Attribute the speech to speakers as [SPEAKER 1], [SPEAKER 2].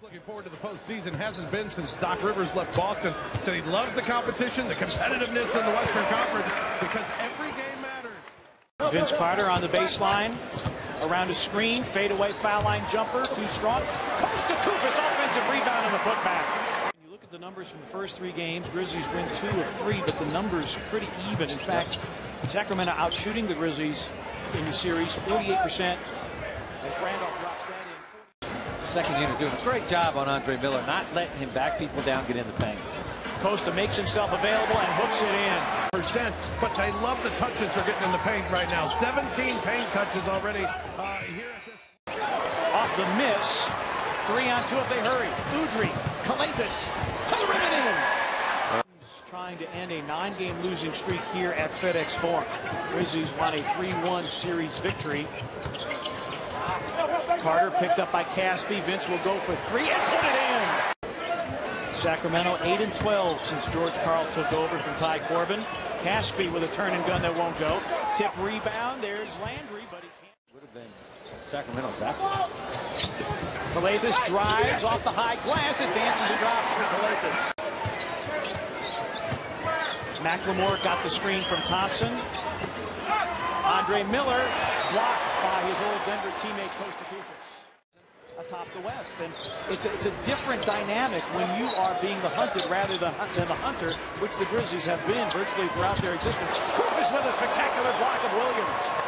[SPEAKER 1] Looking forward to the postseason. Hasn't been since Doc Rivers left Boston. Said he loves the competition, the competitiveness in the Western Conference because every game matters.
[SPEAKER 2] Vince Carter on the baseline. Around a screen, fadeaway foul line jumper, too strong. Kosta Koufos, offensive rebound on the putback. When you look at the numbers from the first three games, Grizzlies win two of three, but the numbers pretty even. In fact, Sacramento out shooting the Grizzlies in the series, 48% as Randolph drops that.
[SPEAKER 3] Second unit doing a great job on Andre Miller, not letting him back people down, get in the paint.
[SPEAKER 2] Kosta makes himself available and hooks it in.
[SPEAKER 1] Percent, but they love the touches they're getting in the paint right now. 17 paint touches already uh, here at this.
[SPEAKER 2] Off the miss. Three on two if they hurry. Udrih, Calathes, to the rim and in. He's trying to end a nine-game losing streak here at FedEx Forum. Grizzlies want a 3-1 series victory. Carter picked up by Casspi. Vince will go for three and put it in. Sacramento 8 and 12 since George Karl took over from Ty Corbin. Casspi with a turn and gun that won't go. Tip rebound. There's Landry, but he can't.
[SPEAKER 3] Would have been Sacramento's basketball.
[SPEAKER 2] Calathes drives off the high glass. It dances and drops for Calathes. McLemore got the screen from Thompson. Andre Miller blocked by his old Denver teammate Kosta Koufos atop the West. And it's a, it's a different dynamic when you are being the hunted rather than, the hunter, which the Grizzlies have been virtually throughout their existence. Koufos with a spectacular block of Williams.